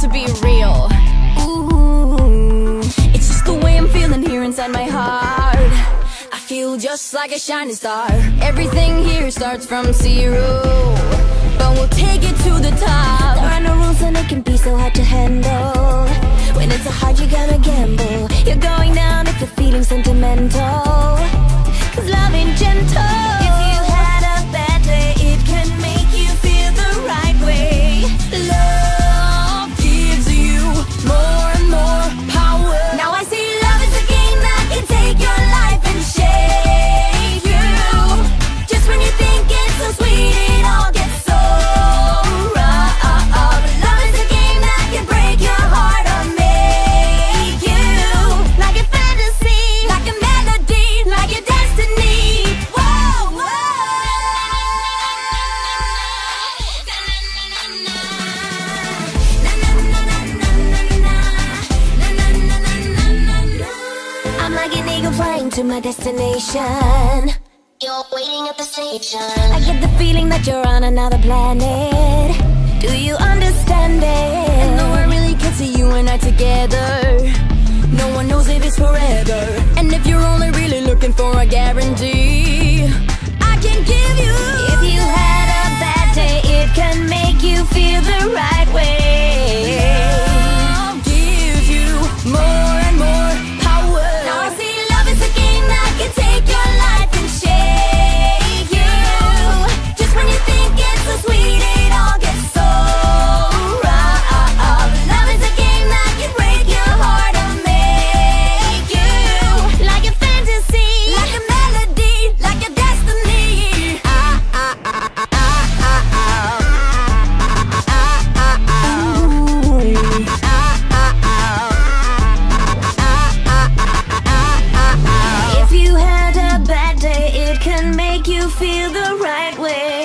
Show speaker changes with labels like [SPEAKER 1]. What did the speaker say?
[SPEAKER 1] to be real. Ooh, it's just the way I'm feeling here inside my heart. I feel just like a shining star. Everything here starts from zero. But we'll take it to the top. There are
[SPEAKER 2] no rules and it can be so hard to handle. Flying to my destination. You're waiting at the station. I get the feeling that you're on another planet. Do you understand it? can make you feel the right way.